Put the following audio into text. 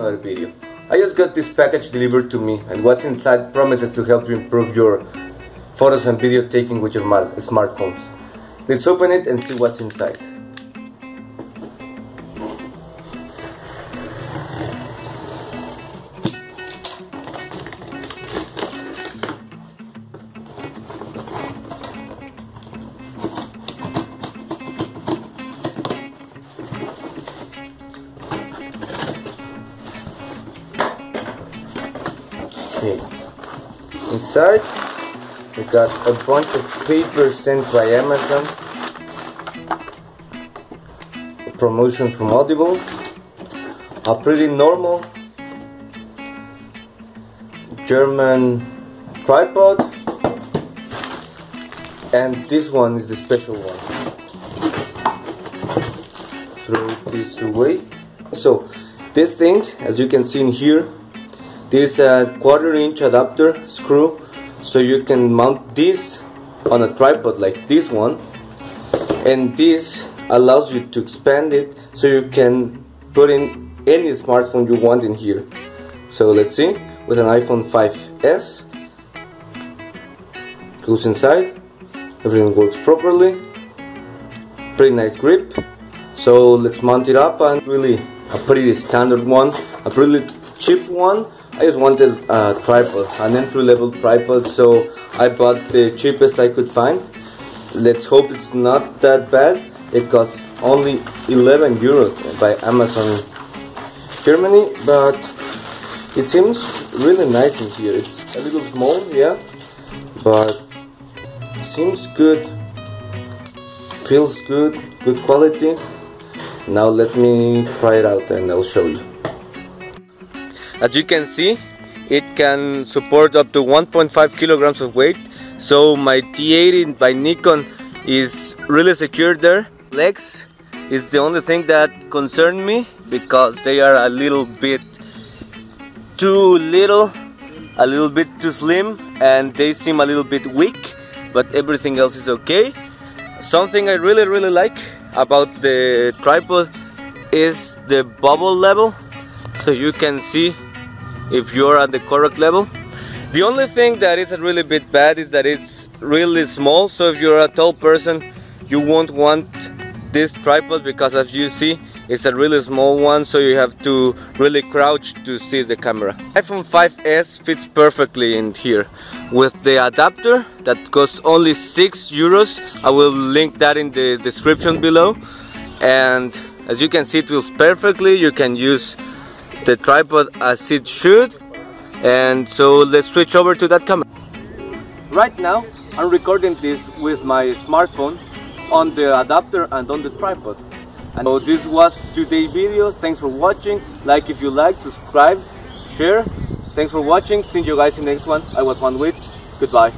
another video. I just got this package delivered to me and what's inside promises to help you improve your photos and video taking with your smartphones. Let's open it and see what's inside. Okay. Inside, we got a bunch of paper sent by Amazon. A promotion from Audible. A pretty normal German tripod. And this one is the special one. Throw this away. So, this thing, as you can see in here, this uh, quarter inch adapter screw so you can mount this on a tripod like this one. And this allows you to expand it so you can put in any smartphone you want in here. So let's see with an iPhone 5s goes inside everything works properly pretty nice grip. So let's mount it up and really a pretty standard one a pretty cheap one I just wanted uh, a tripod, an entry level tripod, so I bought the cheapest I could find. Let's hope it's not that bad. It costs only 11 euros by Amazon Germany, but it seems really nice in here. It's a little small, yeah, but seems good, feels good, good quality. Now let me try it out and I'll show you. As you can see, it can support up to 1.5 kilograms of weight. So my D80 by Nikon is really secure there. Legs is the only thing that concerned me because they are a little bit too little, a little bit too slim and they seem a little bit weak but everything else is okay. Something I really really like about the tripod is the bubble level so you can see if you're at the correct level. The only thing that is a really bit bad is that it's really small. So if you're a tall person, you won't want this tripod because as you see, it's a really small one. So you have to really crouch to see the camera. iPhone 5s fits perfectly in here with the adapter that costs only 6 euros. I will link that in the description below. And as you can see, it feels perfectly. You can use the tripod as it should. And so let's switch over to that camera. Right now I'm recording this with my smartphone on the adapter and on the tripod. And so this was today's video. Thanks for watching. Like if you like subscribe share. Thanks for watching. See you guys in the next one. I was Juan Huitz. Goodbye